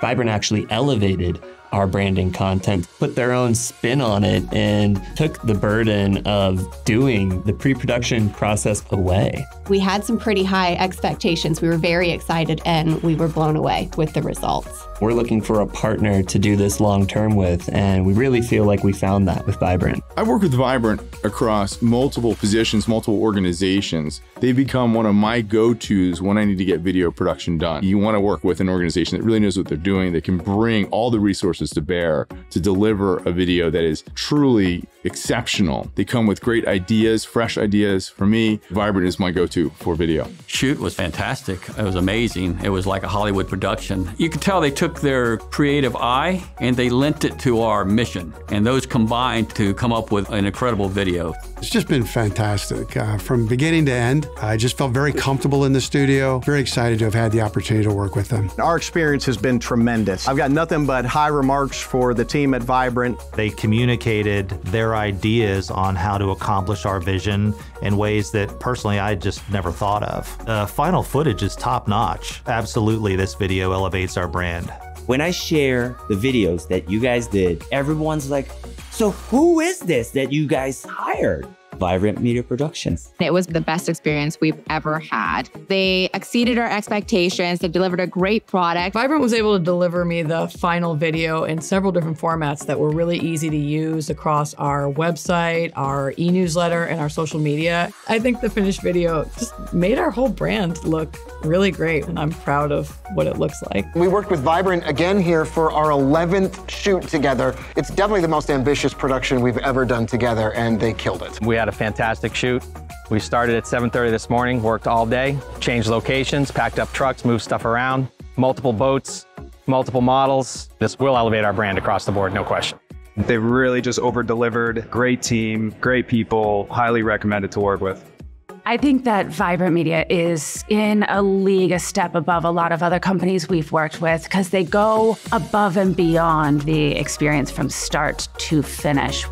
Vibrant actually elevated our branding content, put their own spin on it, and took the burden of doing the pre production process away. We had some pretty high expectations. We were very excited and we were blown away with the results. We're looking for a partner to do this long term with, and we really feel like we found that with Vibrant. I've worked with Vibrant across multiple positions, multiple organizations. They've become one of my go tos when I need to get video production done. You want to work with an organization that really knows what they're doing, that can bring all the resources to bear to deliver a video that is truly exceptional. They come with great ideas, fresh ideas. For me, Vibrant is my go to for video. Shoot was fantastic. It was amazing. It was like a Hollywood production. You could tell they took their creative eye and they lent it to our mission, and those combined to come up with an incredible video. It's just been fantastic uh, from beginning to end. I just felt very comfortable in the studio, very excited to have had the opportunity to work with them. Our experience has been tremendous. I've got nothing but high remarks for the team at Vibrant. They communicated their ideas on how to accomplish our vision in ways that personally I just never thought of. The final footage is top notch. Absolutely, this video elevates our brand. When I share the videos that you guys did, everyone's like, so who is this that you guys hired? Vibrant Media Productions. It was the best experience we've ever had. They exceeded our expectations. They delivered a great product. Vibrant was able to deliver me the final video in several different formats that were really easy to use across our website, our e-newsletter, and our social media. I think the finished video just made our whole brand look really great, and I'm proud of what it looks like. We worked with Vibrant again here for our 11th shoot together. It's definitely the most ambitious production we've ever done together, and they killed it. We had a fantastic shoot. We started at 7.30 this morning, worked all day, changed locations, packed up trucks, moved stuff around, multiple boats, multiple models. This will elevate our brand across the board, no question. They really just over delivered. Great team, great people, highly recommended to work with. I think that Vibrant Media is in a league, a step above a lot of other companies we've worked with because they go above and beyond the experience from start to finish.